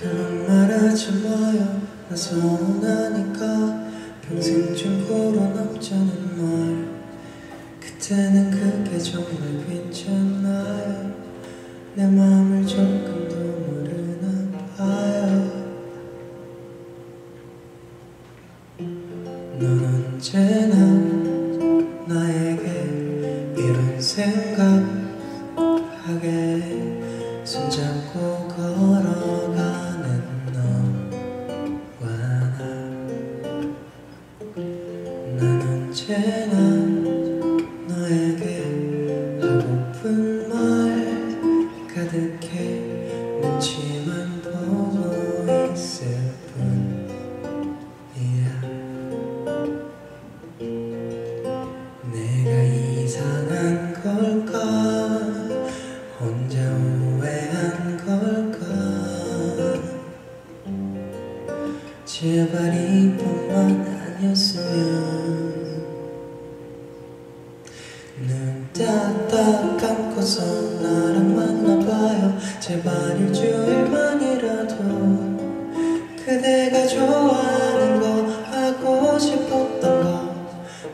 그런 말 하지 마요. 나 서운하니까 평생 중고로 남자는 말. 그때는 그게 정말 괜찮나요. 내 마음을 조금 더 모르나 봐요. 넌 언제나 나에게 이런 생각하게 손잡고 걸어 언제나 너에게 하고픈 말 가득해 눈치만 보고 있을 뿐이야. 내가 이상한 걸까? 혼자 오해한 걸까? 제발 이뿐만 아니었으면 제발 일주일만이라도 그대가 좋아하는 거 하고 싶었던 거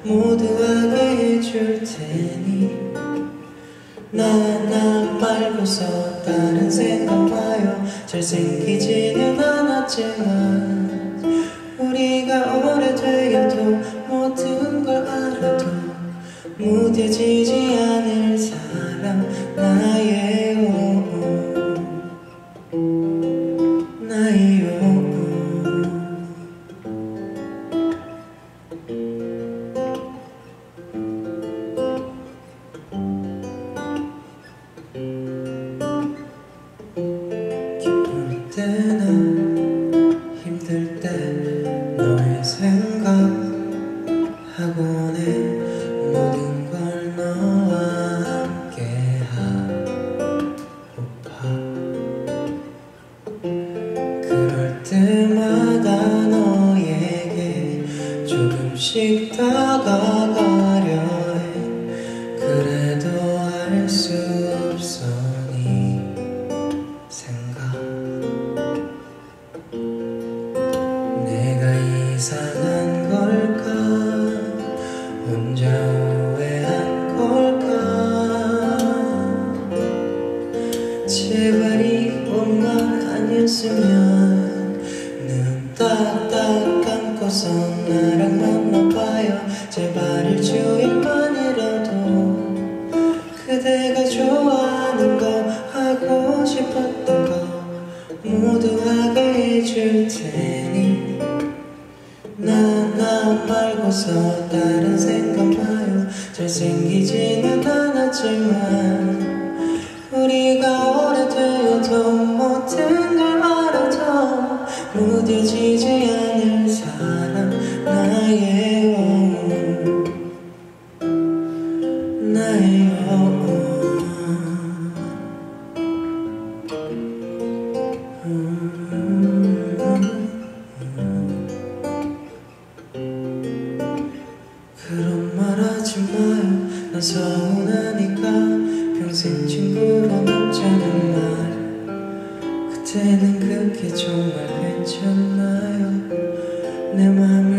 모두 하게 해줄 테니 나나 말고서 다른 생각 마요. 잘생기지는 않았지만 우리가 오래되어도 모든 걸 알아도 무뎌지지 않을 때나 힘들 때 너의 생각하곤 해 모든 걸 너와 함께 하고파. 그럴 때마다 너에게 조금씩 다가가려 해. 그래도 아니었으면 눈 딱딱 감고서 나랑 만나봐요. 제발 일주일만이라도 그대가 좋아하는 거 하고 싶었던 거 모두 하게 해줄 테니. 나 나 말고서 다른 생각 마요. 잘생기지는 않았지만 우리가 오래되어도 알아도 무뎌지지 않을 사람 나예요 나예요 그런 말 하지 마요. 나 서운하니까 평생 친구로 남자는 말. 그때는 그게 정말 괜찮나요? 내 맘이